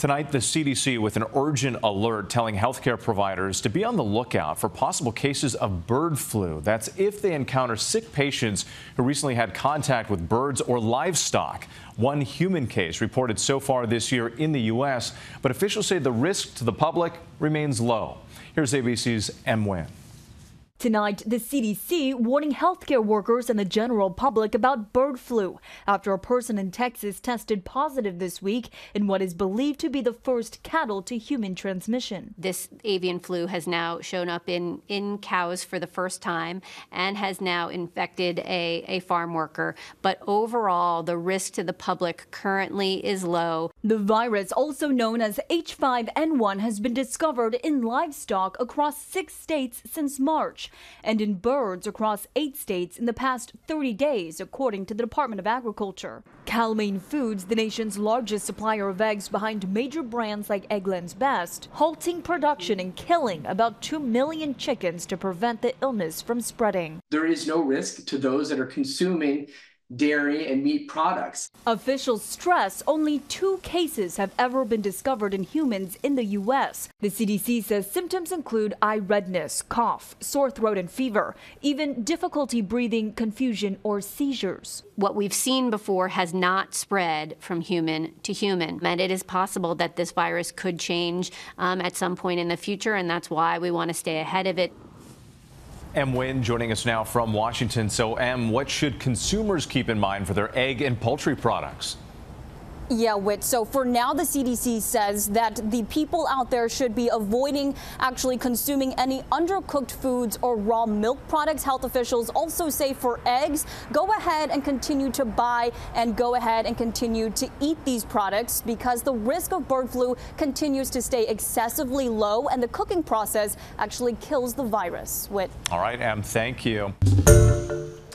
Tonight, the CDC with an urgent alert telling healthcare providers to be on the lookout for possible cases of bird flu. That's if they encounter sick patients who recently had contact with birds or livestock. One human case reported so far this year in the U.S., but officials say the risk to the public remains low. Here's ABC's Em Nguyen. Tonight, the CDC warning healthcare workers and the general public about bird flu after a person in Texas tested positive this week in what is believed to be the first cattle to human transmission. This avian flu has now shown up in, in cows for the first time and has now infected a, a farm worker. But overall, the risk to the public currently is low. The virus, also known as H5N1, has been discovered in livestock across six states since March and in birds across eight states in the past 30 days, according to the Department of Agriculture. Cal-Maine Foods, the nation's largest supplier of eggs behind major brands like Eggland's Best, halting production and killing about 2 million chickens to prevent the illness from spreading. There is no risk to those that are consuming dairy, and meat products. Officials stress only two cases have ever been discovered in humans in the U.S. The CDC says symptoms include eye redness, cough, sore throat, and fever, even difficulty breathing, confusion, or seizures. What we've seen before has not spread from human to human, and it is possible that this virus could change um, at some point in the future, and that's why we want to stay ahead of it. Em Nguyen joining us now from Washington. So, Em, what should consumers keep in mind for their egg and poultry products? Yeah, Whit. So for now, the CDC says that the people out there should be avoiding actually consuming any undercooked foods or raw milk products. Health officials also say for eggs, go ahead and continue to buy and go ahead and continue to eat these products because the risk of bird flu continues to stay excessively low and the cooking process actually kills the virus. Whit. All right, Em, thank you.